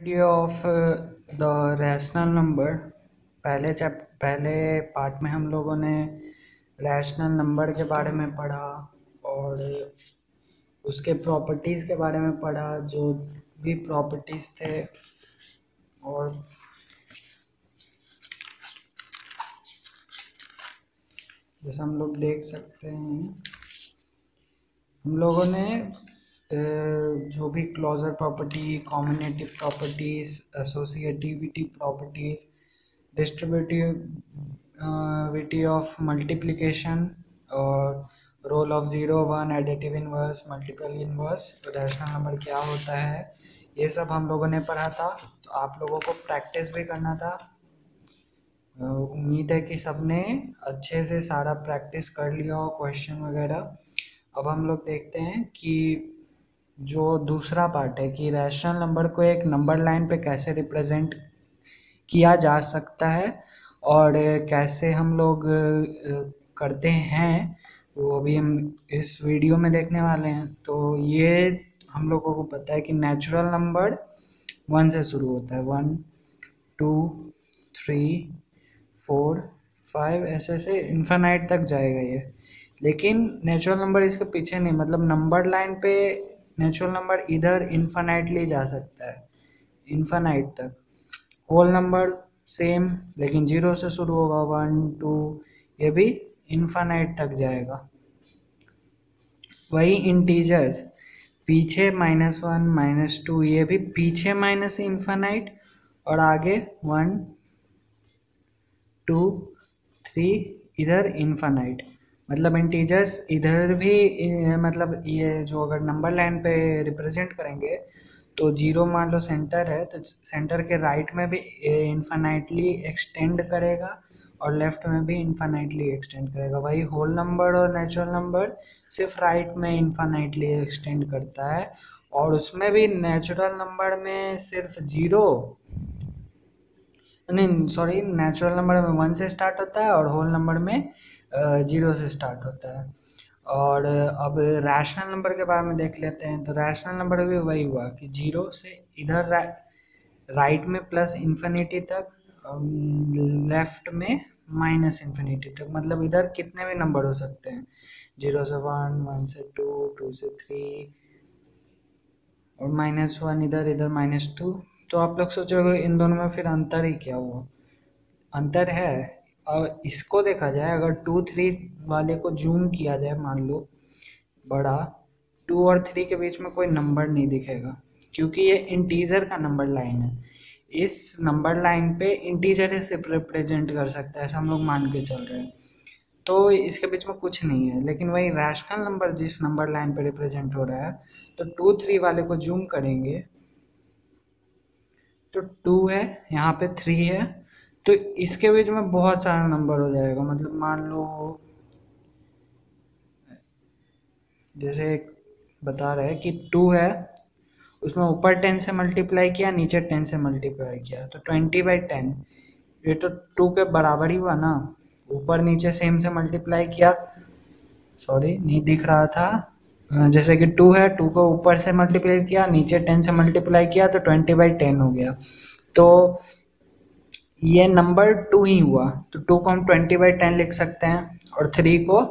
of uh, the rational number पहले chap पहले part में हम लोगों ने रैशनल नंबर के बारे में पढ़ा और उसके प्रॉपर्टीज़ के बारे में पढ़ा जो भी प्रॉपर्टीज़ थे और जैसे हम लोग देख सकते हैं हम लोगों ने जो भी closure property commutative properties associativity properties distributivity of multiplication और role of zero one additive inverse multiple inverse rational number क्या होता है? ये सब हम लोगों ने पढ़ा था तो आप लोगों को प्रैक्टिस भी करना था। उम्मीद है कि सबने अच्छे से सारा प्रैक्टिस कर लिया हो क्वेश्चन वगैरह। अब हम लोग देखते हैं कि जो दूसरा पार्ट है कि रैशनल नंबर को एक नंबर लाइन पे कैसे रिप्रेजेंट किया जा सकता है और कैसे हम लोग करते हैं, वो अभी हम इस वीडियो में देखने वाले हैं। तो ये हम लोगों को पता है कि नेचुरल नंबर वन से शुरू होता है। One two three four five ऐसे ऐसे इन्फानाइट तक जाएगा ये। लेकिन नेचुरल नंबर इसके पीछे नहीं मतलब नंबर लाइन पे नेचुरल नंबर इधर इन्फानाइटली जा सकता है। इन्फानाइट तक। होल नंबर सेम लेकिन ज़ीरो से शुरू होगा वन टू ये भी इन्फानाइट तक जाएगा। वही इंटीजर्स पीछे माइनस वन माइनस टू ये भी पीछे माइनस इन्फानाइट और आगे वन टू थ्री इधर इन्फानाइट मतलब इंटीजर्स इधर भी मतलब ये जो अगर नंबर लाइन पे रिप्रेजेंट करेंगे तो ज़ीरो मान लो सेंटर है तो सेंटर के राइट में भी इन्फानाइटली एक्सटेंड करेगा और लेफ़्ट में भी इन्फानाइटली एक्सटेंड करेगा। वही होल नंबर और नेचुरल नंबर सिर्फ़ राइट में इन्फानाइटली एक्सटेंड करता है और उसमें भी नेचुरल नंबर में सिर्फ़ ज़ीरो नहीं सॉरी नेचुरल नंबर में वन से स्टार्ट होता है और होल नंबर में ज़ीरो से स्टार्ट होता है। और अब रैशनल नंबर के बारे में देख लेते हैं तो रैशनल नंबर भी वही हुआ कि ज़ीरो से इधर रा, राइट में प्लस इन्फिनिटी तक लेफ़्ट में माइनस इन्फिनिटी तक मतलब इधर कितने भी नंबर हो सकते हैं। ज़ीरो से वन वन से टू टू से थ्री और माइनस वन इधर इधर माइनस टू तो आप लोग सोचोगे इन दोनों में फिर अंतर ही क्या हुआ? अंतर है और इसको देखा जाए, अगर टू थ्री वाले को जूम किया जाए, मान लो, बड़ा टू और थ्री के बीच में कोई नंबर नहीं दिखेगा, क्योंकि ये इंटीजर का नंबर लाइन है। इस नंबर लाइन पे इंटीजर से रिप्रेजेंट कर सकता है, ऐसा हम लोग मान के चल रहे हैं। तो इसके बीच में कुछ नहीं है, लेकिन वही रैशनल नंबर जिस नंबर लाइन पे रिप्रेजेंट हो रहा है तो टू थ्री वाले को जूम करेंगे। तो टू है, यहाँ पे थ्री है तो इसके बीच में बहुत सारा नंबर हो जाएगा। मतलब मान लो, जैसे बता रहे कि टू है, उसमें ऊपर टेन से मल्टीप्लाई किया, नीचे टेन से मल्टीप्लाई किया। तो ट्वेंटी बाई टेन ये तो टू के बराबर ही हुआ ना। ऊपर नीचे सेम से मल्टीप्लाई किया। सॉरी नहीं दिख रहा था। जैसे कि टू है टू को ऊपर से मल्टीप्लाई किया, नीचे टेन से मल्टीप्लाई किया तो ट्वेंटी बाई टेन हो गया। तो ये नंबर टू ही हुआ। तो टू को हम ट्वेंटी बाई टेन लिख सकते हैं और थ्री को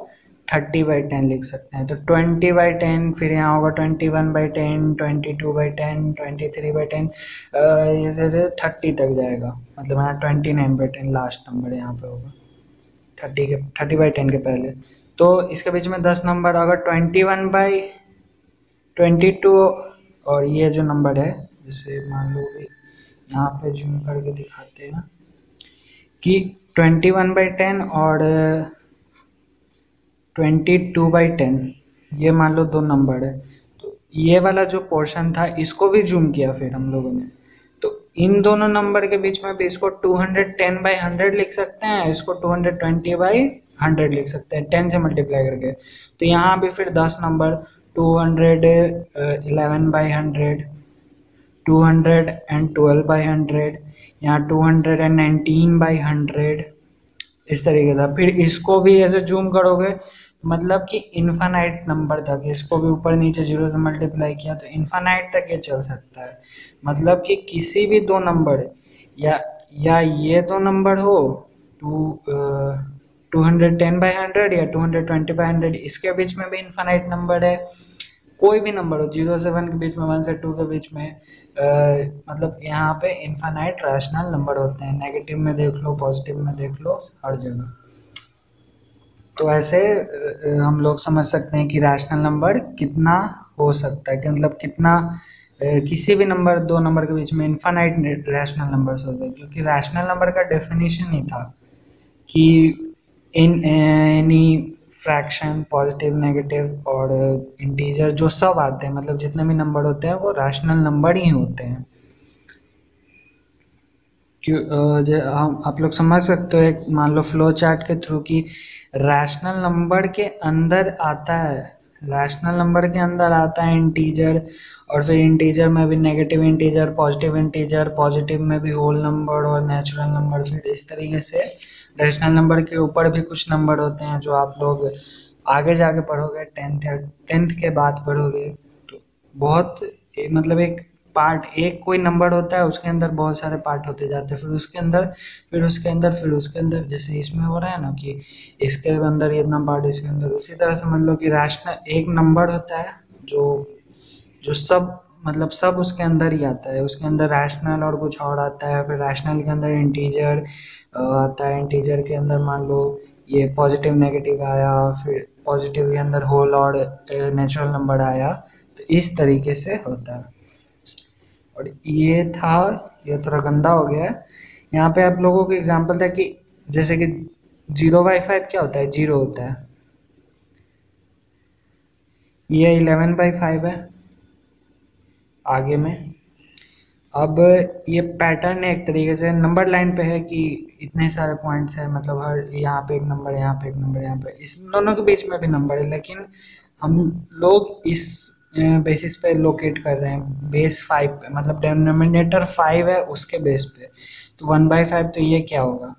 थर्टी बाई टेन लिख सकते हैं। तो ट्वेंटी बाई टेन फिर यहाँ होगा twenty one by ten twenty two by ten twenty three by ten ये थर्टी तक जाएगा। मतलब यहाँ twenty nine by ten last number यहाँ पे होगा। थर्टी के थर्टी बाई टेन के पहले। तो इसके बीच में दस नंबर अगर twenty one by twenty two और ये जो नंबर है, जैसे मान लो यहाँ पे जूम करके दिखाते हैं। कि ट्वेंटी वन बाई टेन और ट्वेंटी टू बाई टेन, ये मान लो दो नंबर है। तो ये वाला जो पोर्शन था, इसको भी जूम किया फिर हम लोगों ने। तो इन दोनों नंबर के बीच में भी इसको two hundred ten by hundred लिख सकते हैं, इसको two hundred twenty by hundred लिख सकते हैं, टेन से मल्टीप्लाई करके। तो यहाँ भी फिर दस number, two hundred eleven by hundred, two hundred and twelve by hundred यहाँ two hundred and nineteen by hundred इस तरीके का। फिर इसको भी ऐसे जूम करोगे मतलब कि इन्फानाइट नंबर तक, इसको भी ऊपर नीचे ज़ीरो से मल्टीप्लाई किया तो इन्फानाइट तक ये चल सकता है। मतलब कि किसी भी दो नंबर या या ये दो नंबर हो two two hundred ten by hundred या two hundred twenty by hundred इसके बीच में भी इन्फानाइट नंबर है। कोई भी नंबर हो ज़ीरो सेवन के बीच में वन से टू के बीच में मतलब यहाँ पे इन्फानाइट रैशनल नंबर होते हैं। नेगेटिव में देख लो पॉजिटिव में देख लो, हर जगह। तो ऐसे हम लोग समझ सकते हैं कि रैशनल नंबर कितना हो सकता है। कि मतलब कितना किसी भी नंबर दो नंबर के बीच में इन्फानाइट रैशनल नंबर होते हैं। क्योंकि रैशनल नंबर का डेफिनेशन ही था कि in any fraction positive negative और इंटीजर जो सब आते हैं मतलब जितने भी नंबर होते हैं, वो रैशनल नंबर ही होते हैं। क्यों जो, हम, आप लोग समझ सकते हो, एक, मान लो फ्लो चार्ट के थ्रू कि रैशनल नंबर के अंदर आता है रैशनल नंबर के अंदर आता है इंटीजर और फिर इंटीजर में भी negative integer positive integer positive में भी होल नंबर और नेचुरल नंबर फिर इस तरीके से रैशनल नंबर के ऊपर भी कुछ नंबर होते हैं जो आप लोग आगे जाके पढ़ोगे टेंथ या टेंथ के बाद पढ़ोगे तो बहुत मतलब एक पार्ट एक कोई नंबर होता है, उसके अंदर बहुत सारे पार्ट होते जाते हैं। फिर उसके अंदर, फिर उसके अंदर, फिर उसके अंदर, जैसे इसमें हो रहा है ना कि इसके अंदर इतना पार्ट इसके अंदर, उसी तरह समझ लो कि रैशनल एक नंबर होता है जो जो सब मतलब सब उसके अंदर ही आता है। उसके अंदर रैशनल और कुछ और आता है, फिर रैशनल के अंदर इंटीजर आता है। इंटीजर के अंदर मान लो ये पॉजिटिव नेगेटिव आया, फिर पॉजिटिव के अंदर होल और नेचुरल नंबर आया तो इस तरीके से होता है। और ये था, ये थोड़ा गंदा हो गया है। यहाँ पे आप लोगों को एग्जांपल था कि जैसे कि ज़ीरो बाई फाइव क्या होता है? ज़ीरो होता है। ये इलेवन बाई फाइव है। आगे में। अब ये पैटर्न एक तरीके से नंबर लाइन पे है कि इतने सारे पॉइंट्स हैं मतलब हर यहाँ पे एक नंबर यहाँ पे एक नंबर यहाँ पे। इस दोनों के बीच में भी नंबर है, लेकिन हम लोग इस बेसिस पे लोकेट कर रहे हैं। बेस फाइव पे मतलब डेनोमिनेटर फाइव है उसके बेस पे। तो वन बाई फाइव तो ये क्या होगा?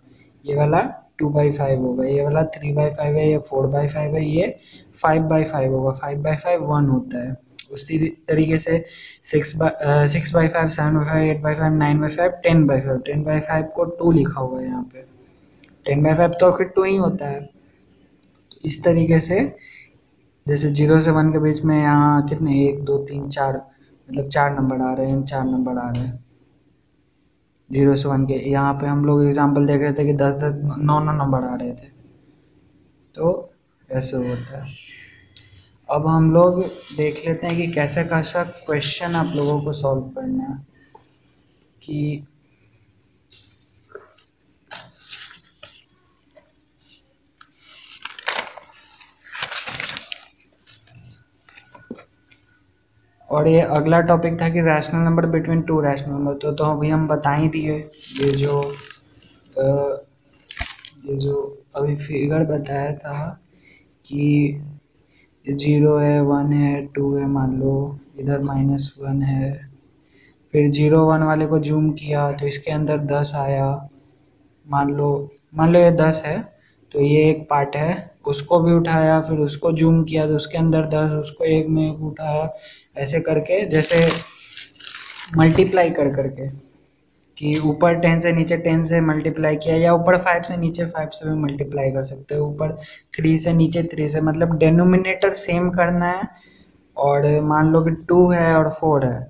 ये वाला टू बाई फाइव होगा, ये वाला थ्री बाई फाइव है, ये फोर बाई फाइव है, ये फाइव बाई फाइव होगा। फाइव बाई फाइव वन होता है। उसी तरीके से six by six by five seven by five eight by five nine by five ten by five ten by five को टू लिखा हुआ है यहाँ पे। टेन बाई फाइव तो फिर टू ही होता है। तो इस तरीके से, जैसे ज़ीरो से वन के बीच में यहाँ कितने, एक, दो, तीन, चार मतलब चार नंबर आ रहे हैं, चार नंबर आ रहे हैं। ज़ीरो से वन के, यहाँ पे हम लोग एग्जांपल देख रहे थे कि दस दस, नौ नौ नंबर आ रहे थे। तो ऐसे होता है। अब हम लोग देख लेते हैं कि कैसे कैसा क्वेश्चन आप लोगों को सॉल्व करना है। कि और ये अगला टॉपिक था कि rational number between two rational number तो तो अभी हम बता ही दिए। ये जो आ, ये जो अभी फिगर बताया था कि ज़ीरो है वन है टू है, मान लो, इधर माइनस वन है। फिर ज़ीरो वन वाले को जूम किया तो इसके अंदर दस आया। मान लो मान लो ये दस है तो ये एक पार्ट है। उसको भी उठाया, फिर उसको जूम किया तो उसके अंदर दस, उसको एक में एक उठाया। ऐसे करके, जैसे मल्टीप्लाई कर करके। कि ऊपर टेन से नीचे टेन से मल्टीप्लाई किया या ऊपर फाइव से नीचे फाइव से भी मल्टीप्लाई कर सकते हो। ऊपर थ्री से नीचे थ्री से मतलब डेनोमिनेटर सेम करना है और मान लो कि टू है और फोर है।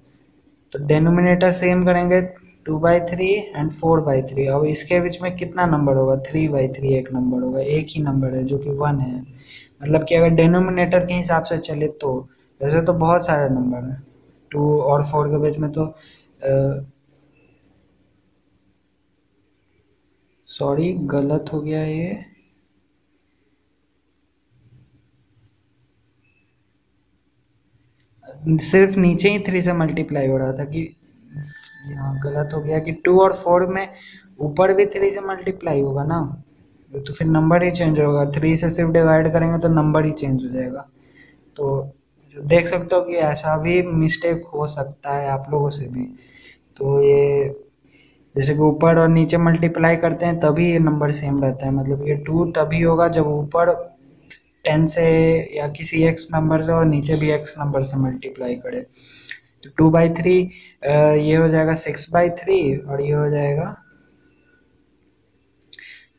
तो डेनोमिनेटर सेम करेंगे two by three and four by three अब इसके बीच में कितना नंबर होगा? थ्री बाई थ्री एक नंबर होगा। एक ही नंबर है जो कि वन है। मतलब कि अगर डेनोमिनेटर के हिसाब से चले तो वैसे तो बहुत सारे नंबर हैं। टू और फोर के बीच में तो सॉरी गलत हो गया ये। सिर्फ़ नीचे ही थ्री से मल्टीप्लाई हो रहा था कि यहाँ गलत हो गया कि टू और फोर में ऊपर भी थ्री से मल्टीप्लाई होगा ना। तो फिर नंबर ही चेंज होगा। थ्री से सिर्फ़ डिवाइड करेंगे तो नंबर ही चेंज हो जाएगा। तो देख सकते हो कि ऐसा भी मिस्टेक हो सकता है आप लोगों से भी। तो ये जैसे कि ऊपर और नीचे मल्टीप्लाई करते हैं, तभी ये नंबर सेम रहता है। मतलब ये टू तभी होगा जब ऊपर टेन से या किसी एक्स नंबर से और नीचे भी एक्स नंबर से मल्टीप्लाई करें। तो टू बाई थ्री ये हो जाएगा सिक्स बाई थ्री और ये हो जाएगा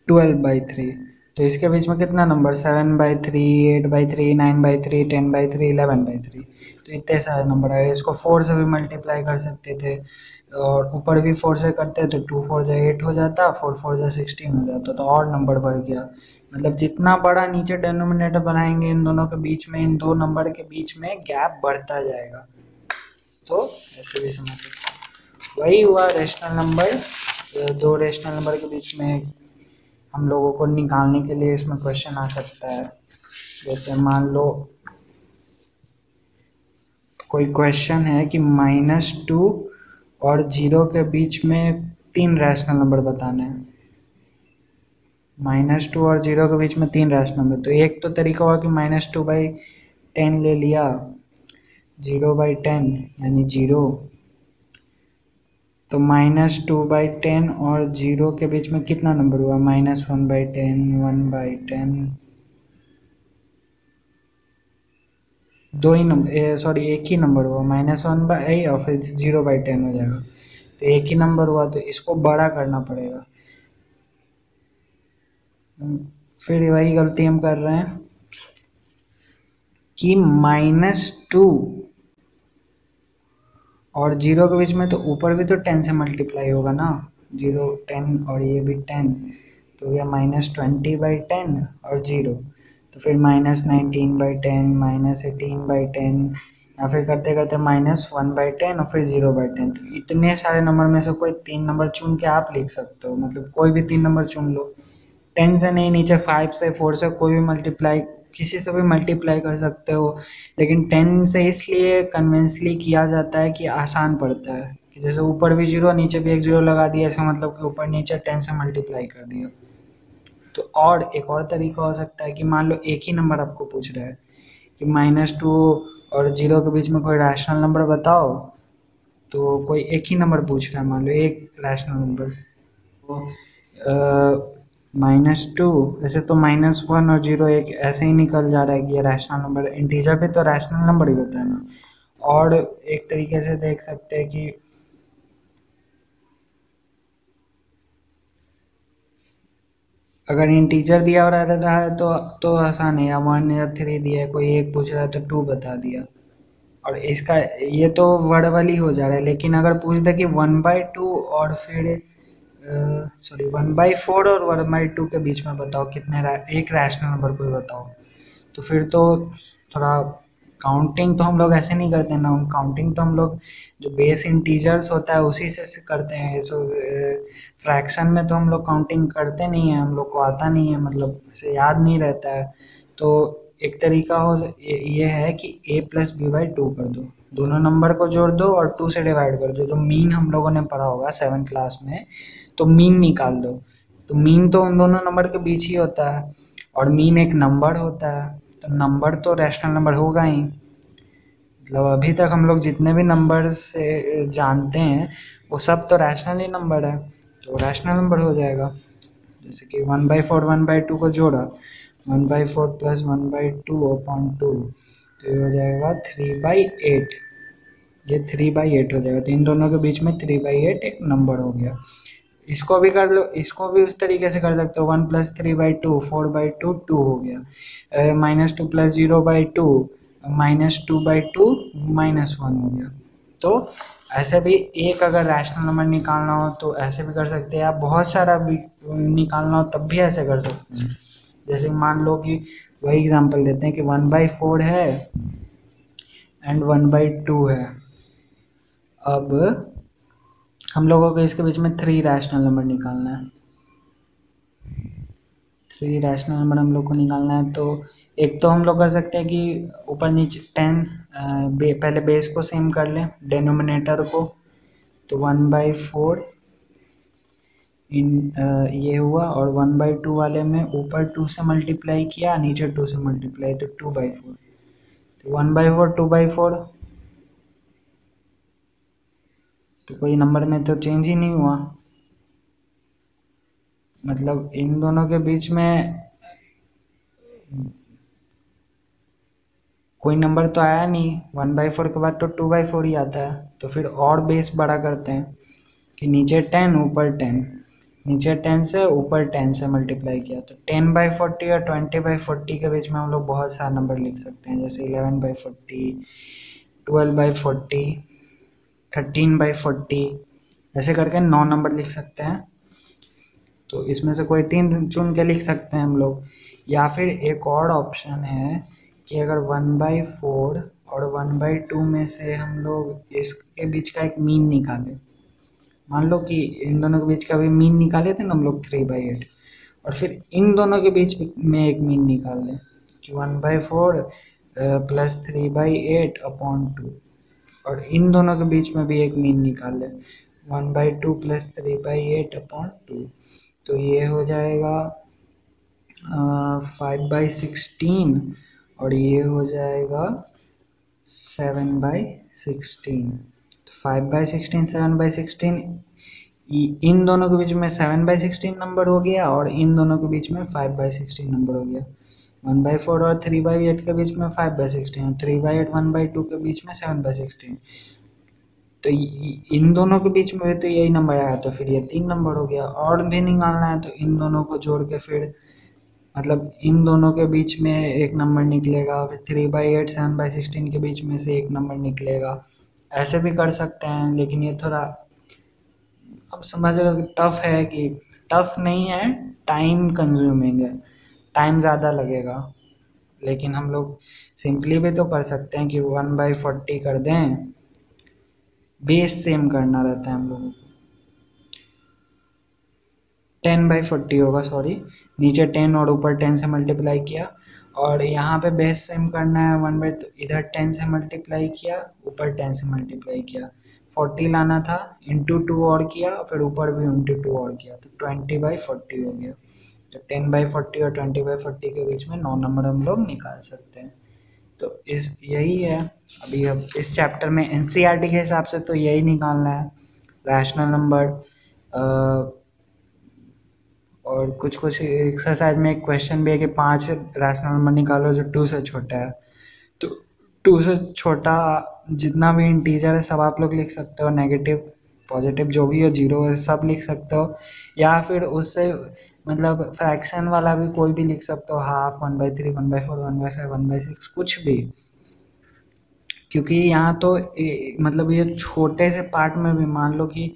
ट्वेल्व बाई थ्री तो इसके बीच में कितना number seven by three eight by three nine by three ten by three eleven by three तो इतने सारे नंबर आए। इसको फोर से भी मल्टीप्लाई कर सकते थे। और ऊपर भी फोर से करते हैं तो टू फोर जो एट हो जाता फोर फोर जो सिक्सटीन हो जाता तो और नंबर बढ़ गया। मतलब जितना बड़ा नीचे डेनोमिनेटर बनाएँगे इन दोनों के बीच में, इन दो नंबर के बीच में गैप बढ़ता जाएगा। तो ऐसे भी समझ सकते हैं। वही हुआ रेशनल नंबर दो रेशनल नंबर के बीच में हम लोगों को निकालने के लिए इसमें क्वेश्चन आ सकता है। जैसे मान लो, कोई क्वेश्चन है कि माइनस टू और ज़ीरो के बीच में तीन रैशनल नंबर बताने हैं। माइनस टू और ज़ीरो के बीच में तीन रैशनल नंबर तो एक तो तरीका हुआ कि माइनस टू बाई टेन ले लिया। ज़ीरो बाई टेन यानी ज़ीरो। तो माइनस टू बाई टेन और ज़ीरो के बीच में कितना नंबर हुआ? Minus one by ten one by ten दो ही नंबर सॉरी एक ही नंबर हुआ। माइनस वन बाई और फिर ज़ीरो बाई टेन हो जाएगा। तो एक ही नंबर हुआ तो इसको बड़ा करना पड़ेगा। फिर वही गलती हम कर रहे हैं कि माइनस टू और ज़ीरो के बीच में तो ऊपर भी तो टेन से मल्टीप्लाई होगा ना। ज़ीरो टेन और ये भी टेन तो यह माइनस ट्वेंटी बाई टेन और ज़ीरो तो फिर minus nineteen by ten minus eighteen by ten या फिर करते करते माइनस वन बाई टेन और फिर ज़ीरो बाई टेन तो इतने सारे नंबर में से कोई तीन नंबर चुन के आप लिख सकते हो मतलब कोई भी तीन नंबर चुन लो। टेन से नहीं, नीचे फाइव से फोर से कोई भी मल्टीप्लाई किसी से भी मल्टीप्लाई कर सकते हो। लेकिन टेन से इसलिए कन्वेंसली किया जाता है कि आसान पड़ता है। कि जैसे ऊपर भी ज़ीरो नीचे भी एक ज़ीरो लगा दिया, ऐसा मतलब कि ऊपर नीचे टेन से मल्टीप्लाई कर दिया। तो और एक और तरीका हो सकता है कि मान लो एक ही नंबर आपको पूछ रहा है कि माइनस टू और ज़ीरो के बीच में कोई रैशनल नंबर बताओ तो कोई एक ही नंबर पूछ रहा है, मान लो एक रैशनल नंबर तो माइनस टू ऐसे तो माइनस वन और ज़ीरो एक ऐसे ही निकल जा रहा है कि ये रैशनल नंबर इंटीजर भी तो रैशनल नंबर ही होता है ना। और एक तरीके से देख सकते हैं कि अगर इंटीजर दिया हुआ रहा है तो तो आसान है। या वन या थ्री दिया है कोई एक पूछ रहा है तो टू बता दिया। और इसका ये तो वर्ड ही हो जा रहा है लेकिन अगर पूछ दे कि वन बाई टू और फिर सॉरी वन बाई फोर और वन बाई टू के बीच में बताओ कितने रा, एक रैशनल नंबर कोई बताओ। तो फिर तो थोड़ा काउंटिंग तो हम लोग ऐसे नहीं करते ना काउंटिंग तो हम लोग जो बेस इंटीजर्स होता है उसी से करते हैं। सो फ्रैक्शन में तो हम लोग काउंटिंग करते नहीं हैं, हम लोग को आता नहीं है मतलब ऐसे याद नहीं रहता है। तो एक तरीका हो, ये है कि A plus B by two कर दो। दोनों नंबर को जोड़ दो और टू से डिवाइड कर दो। जो मीन हम लोगों ने पढ़ा होगा सेवन क्लास में तो मीन निकाल दो। तो मीन तो उन दोनों नंबर के बीच ही होता है और मीन एक नंबर होता है। तो नंबर तो रैशनल नंबर होगा ही। मतलब अभी तक हम लोग जितने भी नंबर से जानते हैं, वो सब तो रैशनल ही नंबर है। तो रैशनल नंबर हो जाएगा। जैसे कि one by four one by two को जोड़ा। One by four plus one by two upon two तो ये हो जाएगा थ्री बाई एट ये थ्री बाई एट हो जाएगा। तो इन दोनों के बीच में थ्री बाई एट एक नंबर हो गया। इसको भी कर लो, इसको भी उस तरीके से कर सकते हो। One plus three by two, four by two two हो गया। Minus two plus zero by two, minus two by two, minus one हो गया। तो ऐसे भी एक अगर रैशनल नंबर निकालना हो तो ऐसे भी कर सकते हैं। आप बहुत सारा भी निकालना हो तब भी ऐसे कर सकते हैं। जैसे मान लो कि वही एग्जांपल देते हैं कि वन बाई फोर है एंड वन बाई टू है। अब हम लोगों को इसके बीच में थ्री रैशनल नंबर निकालना है। थ्री रैशनल नंबर हम लोग को निकालना है तो एक तो हम लोग कर सकते हैं कि ऊपर नीचे टेन बे, पहले बेस को सेम कर लें डेनोमिनेटर को तो वन बाई फोर इन ये हुआ और वन बाई टू वाले में ऊपर टू से मल्टीप्लाई किया नीचे टू से मल्टीप्लाई तो टू बाई फोर तो one by four two by four तो कोई नंबर में तो चेंज ही नहीं हुआ। मतलब इन दोनों के बीच में कोई नंबर तो आया नहीं। वन बाई फोर के बाद तो टू बाई फोर ही आता है। तो फिर और बेस बड़ा करते हैं कि नीचे टेन ऊपर टेन नीचे टेन से ऊपर टेन से मल्टीप्लाई किया। तो टेन बाई फोर्टी और ट्वेंटी बाई फोर्टी के बीच में हम लोग बहुत सारा नंबर लिख सकते हैं। जैसे eleven by forty twelve by forty thirteen by forty ऐसे करके नौ नंबर लिख सकते हैं। तो इसमें से कोई तीन चुन के लिख सकते हैं हम लोग। या फिर एक और ऑप्शन है कि अगर वन बाई फोर और वन बाई टू में से हम लोग इसके बीच का एक मीन निकालें। मान लो कि इन दोनों के बीच का भी मीन निकाले थे ना हम लोग थ्री बाई एट और फिर इन दोनों के बीच में एक मीन निकाल लें कि one by four plus three by eight upon two और इन दोनों के बीच में भी एक मीन निकाल लें। One by two plus three by eight upon two तो ये हो जाएगा फाइव बाई सिक्सटीन और ये हो जाएगा सेवन बाई सिक्सटीन तो five by sixteen seven by sixteen इन दोनों के बीच में सेवन बाई सिक्सटीन नंबर हो गया और इन दोनों के बीच में फाइव बाई सिक्सटीन नंबर हो गया। वन बाई फोर और थ्री बाई एट के बीच में फाइव बाई सिक्सटीन और three by eight one by two के बीच में सेवन बाई सिक्सटीन। तो इन दोनों के बीच में तो यही नंबर आया तो फिर ये तीन नंबर हो गया। और भी निकालना है तो इन दोनों को जोड़ के फिर मतलब इन दोनों के बीच में एक नंबर निकलेगा, फिर three by eight, seven by sixteen के बीच में से एक नंबर निकलेगा। ऐसे भी कर सकते हैं, लेकिन ये थोड़ा, अब समझ लो टफ है कि टफ नहीं है टाइम कंज्यूमिंग है। टाइम ज़्यादा लगेगा। लेकिन हम लोग सिंपली भी तो कर सकते हैं कि वन बाई फोर्टी कर दें। बेस सेम करना रहता है हम लोगों को। टेन बाई फोर्टी होगा सॉरी नीचे टेन और ऊपर टेन से मल्टीप्लाई किया। और यहाँ पे बेस सेम करना है वन बाई इधर टेन से मल्टीप्लाई किया, ऊपर टेन से मल्टीप्लाई किया। फोर्टी लाना था इंटू टू और किया, फिर ऊपर भी इंटू टू और किया। तो ट्वेंटी बाई फोर्टी हो गया। तो टेन बाई फोर्टी और ट्वेंटी बाई फोर्टी के बीच में नौ नंबर हम लोग निकाल सकते हैं। तो इस, यही है। अभी अब इस चैप्टर में एन e के हिसाब से तो यही निकालना है। रैशनल नंबर और कुछ कुछ एक्सरसाइज में एक क्वेश्चन भी है कि पाँच रैशनल नंबर निकालो जो टू से छोटा है। तो टू से छोटा जितना भी इंटीजर है, सब आप लोग लिख सकते हो। नेगेटिव पॉजिटिव जो भी हो ज़ीरो सब लिख सकते हो। या फिर उससे मतलब फ्रैक्शन वाला भी कोई भी लिख सकते हो half one by three one by four one by five one by six कुछ भी। क्योंकि यहाँ तो ए, मतलब ये छोटे से पार्ट में भी मान लो कि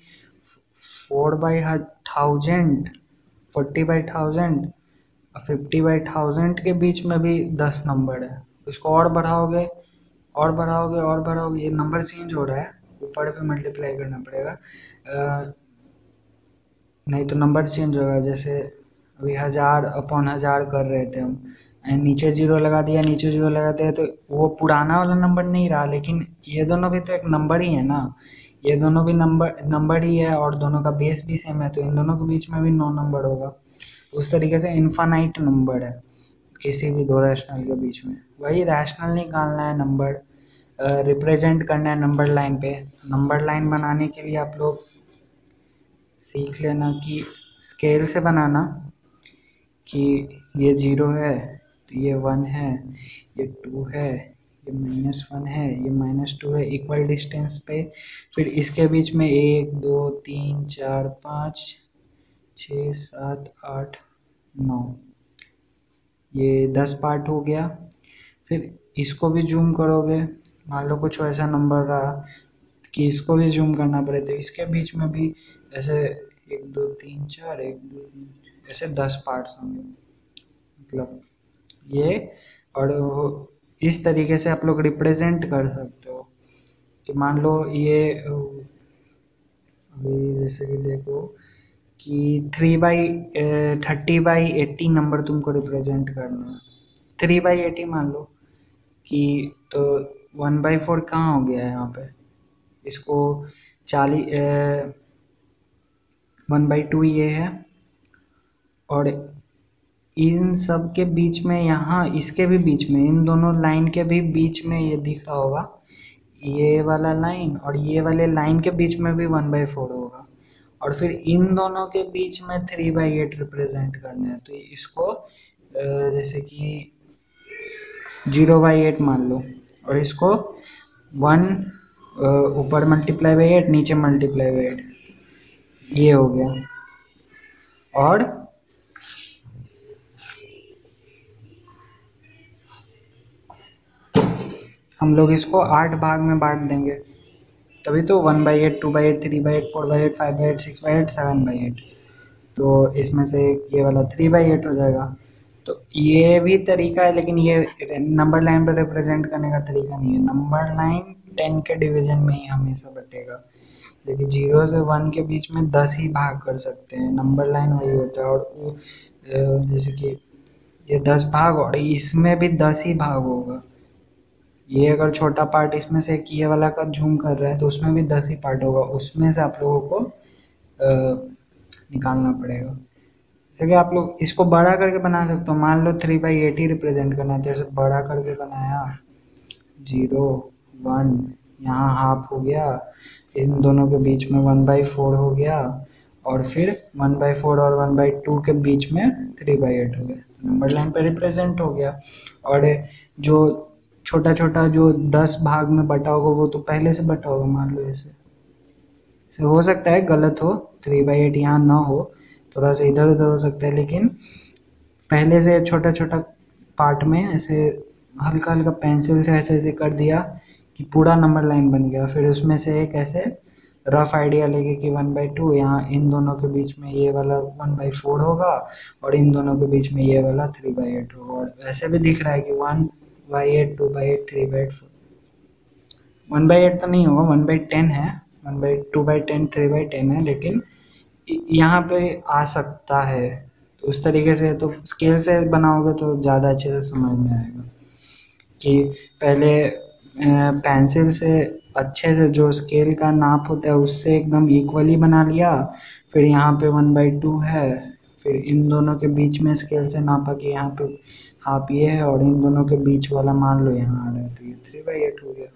four by thousand forty by thousand fifty by thousand के बीच में भी दस नंबर है। इसको और बढ़ाओगे और बढ़ाओगे और बढ़ाओगे ये नंबर चेंज हो रहा है। ऊपर भी मल्टीप्लाई करना पड़ेगा। नहीं तो नंबर चेंज होगा जैसे अभी हज़ार अपॉन हज़ार कर रहे थे हम एंड नीचे ज़ीरो लगा दिया, नीचे ज़ीरो लगा दिया तो वो पुराना वाला नंबर नहीं रहा, लेकिन ये दोनों भी तो एक नंबर ही है ना। ये दोनों भी नंबर नंबर ही है और दोनों का बेस भी सेम है तो इन दोनों के बीच में भी नौ नंबर होगा। उस तरीके से इन्फानाइट नंबर है, किसी भी दो रैशनल के बीच में। वही रैशनल निकालना है नंबर रिप्रेजेंट करना है नंबर लाइन पे। नंबर लाइन बनाने के लिए आप लोग सीख लेना कि स्केल से बनाना कि ये ज़ीरो है तो ये वन है, ये टू है, ये माइनस वन है, ये माइनस टू है इक्वल डिस्टेंस पे। फिर इसके बीच में एक, दो, तीन, चार, पाँच, छ, सात, आठ, नौ। ये दस पार्ट हो गया। फिर इसको भी जूम करोगे। मान लो कुछ ऐसा नंबर रहा कि इसको भी जूम करना पड़े तो इसके बीच में भी ऐसे एक, दो, तीन, चार, एक, दो, तीन, ऐसे दस पार्ट्स होंगे। मतलब ये, और इस तरीके से आप लोग रिप्रेजेंट कर सकते हो। कि मान लो ये, अभी जैसे कि देखो कि three by thirty by eighty number तुमको रिप्रेजेंट करना है। थ्री बाई एटी मान लो कि तो वन बाई फोर कहाँ हो गया है यहाँ पे? इसको चालीस वन बाई टू ये है। और इन सब के बीच में यहाँ, इसके भी बीच में, इन दोनों लाइन के भी बीच में ये दिख रहा होगा। ये वाला लाइन और ये वाले लाइन के बीच में भी वन बाई फोर होगा। और फिर इन दोनों के बीच में थ्री बाई एट रिप्रेजेंट करना है। तो इसको जैसे कि ज़ीरो बाई एट मान लो। और इसको वन ऊपर मल्टीप्लाई बाई एट, नीचे मल्टीप्लाई बाई एट। ये हो गया। और? हम लोग इसको आठ भाग में बांट देंगे। तभी तो one by eight, two by eight, three by eight, four by eight, five by eight, six by eight, seven by eight. तो इसमें से ये वाला थ्री बाई एट हो जाएगा। तो ये भी तरीका है, लेकिन ये नंबर लाइन पर रिप्रेजेंट करने का तरीका नहीं है। नंबर लाइन टेन के डिवीज़न में ही हमेशा बटेगा। लेकिन ज़ीरो से वन के बीच में दस ही भाग कर सकते हैं। नंबर लाइन वही होता है और जैसे कि ये दस भाग और इसमें भी दस ही भाग होगा। ये अगर छोटा पार्ट इसमें से एक ये वाला का झूम कर रहा है तो उसमें भी दस ही पार्ट होगा। उसमें से आप लोगों को आ, निकालना पड़ेगा। जैसे कि आप लोग इसको बड़ा करके बना सकते हो। मान लो थ्री बाई एट ही रिप्रेजेंट करना है। जैसे बड़ा करके बनाया ज़ीरो वन यहाँ हाफ़ हो गया। इन दोनों के बीच में वन बाई फोर हो गया और फिर वन बाई फोर और वन बाई टू के बीच में थ्री बाई एट हो गया। नंबर लाइन पे रिप्रेजेंट हो गया। और जो छोटा छोटा जो दस भाग में बटा होगा, वो तो पहले से बटा होगा, मान लो ऐसे। से हो सकता है, गलत हो थ्री बाई एट यहाँ ना हो, थोड़ा सा इधर उधर हो सकता है, लेकिन पहले से छोटा छोटा पार्ट में ऐसे हल्का हल्का पेंसिल से ऐसे ऐसे कर दिया कि पूरा नंबर लाइन बन गया। फिर उसमें से एक ऐसे रफ आइडिया लेके कि वन बाई टू यहाँ इन दोनों के बीच में ये वाला वन बाई फोर होगा और इन दोनों के बीच में ये वाला थ्री बाई एट होगा। और ऐसे भी दिख रहा है कि one by eight two by eight three by eight four one by eight तो नहीं होगा वन बाई टेन है। One by two by ten three by ten है, लेकिन यहाँ पे आ सकता है। तो उस तरीके से तो स्केल से बनाओगे तो ज़्यादा अच्छे से समझ में आएगा कि पहले पेंसिल से अच्छे से जो स्केल का नाप होता है, उससे एकदम इक्वली बना लिया। फिर यहाँ पे वन बाई टू है। फिर इन दोनों के बीच में स्केल से नापा कि यहाँ पे हाफ़ ये है और इन दोनों के बीच वाला मान लो, यहाँ आ रहा है। तो ये थ्री बाई एट हो गया।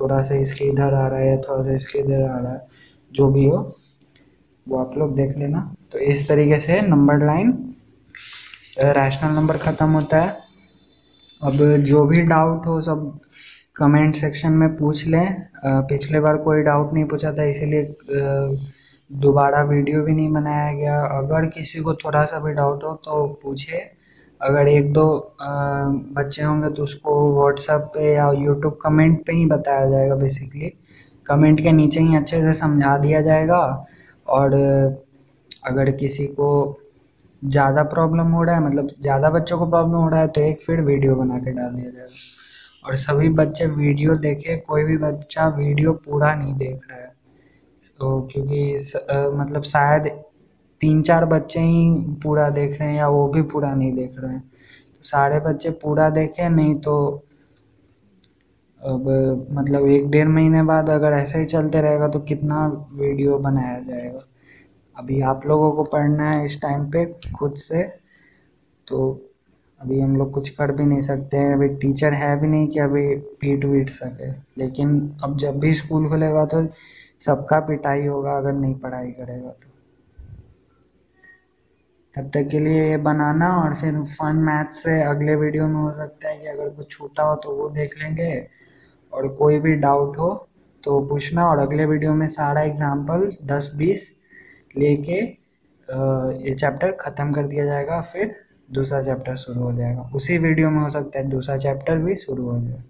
थोड़ा सा इसके इधर आ रहा है या थोड़ा सा इसके इधर आ रहा है, जो भी हो, वो आप लोग देख लेना। तो इस तरीके से नंबर लाइन रैशनल नंबर ख़त्म होता है। अब जो भी डाउट हो, सब कमेंट सेक्शन में पूछ लें। पिछले बार कोई डाउट नहीं पूछा था, इसीलिए दोबारा वीडियो भी नहीं बनाया गया। अगर किसी को थोड़ा सा भी डाउट हो तो पूछे। अगर एक दो बच्चे होंगे तो उसको व्हाट्सएप पे या यूट्यूब कमेंट पे ही बताया जाएगा बेसिकली कमेंट के नीचे ही अच्छे से समझा दिया जाएगा। और, अगर किसी को ज़्यादा प्रॉब्लम हो रहा है मतलब ज़्यादा बच्चों को प्रॉब्लम हो रहा है तो एक फिर वीडियो बना के डाल दिया जाएगा। और सभी बच्चे वीडियो देखे कोई भी बच्चा वीडियो पूरा नहीं देख रहा है। तो क्योंकि स, आ, मतलब शायद तीन चार बच्चे ही पूरा देख रहे हैं या वो भी पूरा नहीं देख रहे हैं। तो सारे बच्चे पूरा देखें नहीं तो अब मतलब एक डेढ़ महीने बाद अगर ऐसा ही चलते रहेगा तो कितना वीडियो बनाया जाएगा। अभी आप लोगों को पढ़ना है इस टाइम पे खुद से तो अभी हम लोग कुछ कर भी नहीं सकते हैं। अभी टीचर है भी नहीं कि अभी पीट वीट सके। लेकिन अब जब भी स्कूल खुलेगा तो सबका पिटाई होगा, अगर नहीं पढ़ाई करेगा तो। तब तक के लिए ये बनाना और फिर फन मैथ से अगले वीडियो में हो सकता है कि अगर कुछ छूटा हो तो वो देख लेंगे। और कोई भी डाउट हो तो पूछना। और अगले वीडियो में सारा एग्ज़ाम्पल दस बीस लेके ये चैप्टर ख़त्म कर दिया जाएगा। फिर दूसरा चैप्टर शुरू हो जाएगा। उसी वीडियो में हो सकता है दूसरा चैप्टर भी शुरू हो जाए।